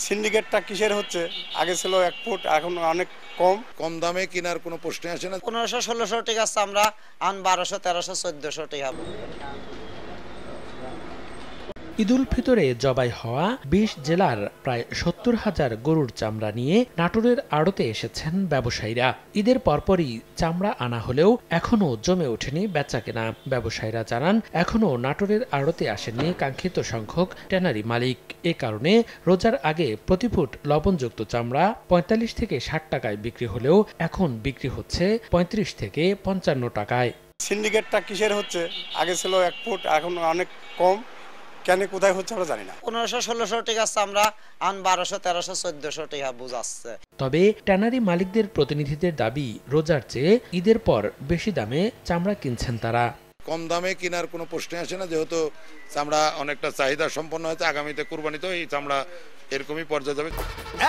সিন্ডিকেটটা কিসের হচ্ছে? আগে ছিল এক ফুট এখন অনেক কম। কম দামে কেনার কোনো প্রশ্ন আসে না। পনেরোশো ষোলোশো টাকা আমরা আন বারোশো তেরোশো চোদ্দশো টাকা ঈদুল ফিতরে জবাই হওয়া বিশ জেলার প্রায় সত্তর হাজার গরুর চামড়া নিয়ে নাটোরের আড়তে এসেছেন ব্যবসায়ীরা। ঈদের পরপরই চামড়া আনা হলেও এখনও জমে ওঠেনি বেচাকেনা। ব্যবসায়ীরা জানান, এখনও নাটোরের আড়তে আসেনি কাঙ্ক্ষিত সংখ্যক ট্যানারি মালিক। এ কারণে রোজার আগে প্রতি ফুট লবণযুক্ত চামড়া পঁয়তাল্লিশ থেকে ষাট টাকায় বিক্রি হলেও এখন বিক্রি হচ্ছে পঁয়ত্রিশ থেকে পঞ্চান্ন টাকায়। সিন্ডিকেটটা কিসের হচ্ছে? আগে ছিল এক ফুট, এখন অনেক কম। কেন কোথায় হচ্ছে আমরা জানি না। পনেরোশো ষোলোশো টাকা চামড়া আন বারোশো তেরোশো চোদ্দশো টাকা বুঝাচ্ছে তবে ট্যানারি মালিকদের প্রতিনিধিদের দাবি রোজার চেয়ে ঈদের পর বেশি দামে চামড়া কিনছেন তারা। কম দামে কেনার কোনো প্রশ্নে আসে না যেহেতু চামড়া অনেকটা চাহিদা সম্পন্ন হয়েছে আগামীতে কুরবানিতেও এই চামড়া এরকমই পর্যায়ে যাবে।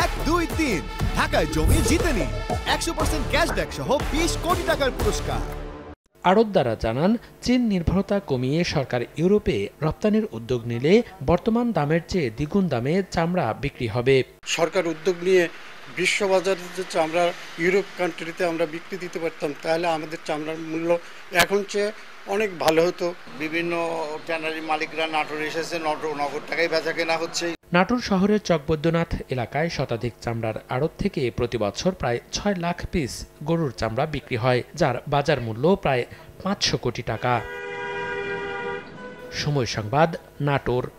এক দুই তিন ঢাকায় জমি জিতে নিন। একশো পার্সেন্ট ক্যাশব্যাক সহ বিশ কোটি টাকার পুরস্কার। আড়তদারা জানান চীন নির্ভরতা কমিয়ে সরকার ইউরোপে রপ্তানির উদ্যোগ নিলে বর্তমান দামের চেয়ে দ্বিগুণ দামে চামড়া বিক্রি হবে। সরকার উদ্যোগ নিয়ে বিশ্ববাজারে যে চামড়া ইউরোপ কান্ট্রিতে আমরা বিক্রি দিতে পারতাম তাহলে আমাদের চামড়ার মূল্য এখন চেয়ে অনেক ভালো হতো। বিভিন্ন ট্যানারি মালিকরা নাটোর এসেছে নগর নগর টাকায় বেচা কেনা হচ্ছে। নাটোর শহরের চকবৈদ্যনাথ এলাকায় শতাধিক চামড়ার আড়ত থেকে প্রতি বছর প্রায় ছয় লাখ পিস গরুর চামড়া বিক্রি হয়, যার বাজার মূল্য প্রায় পাঁচশো কোটি টাকা। সময় সংবাদ, নাটোর।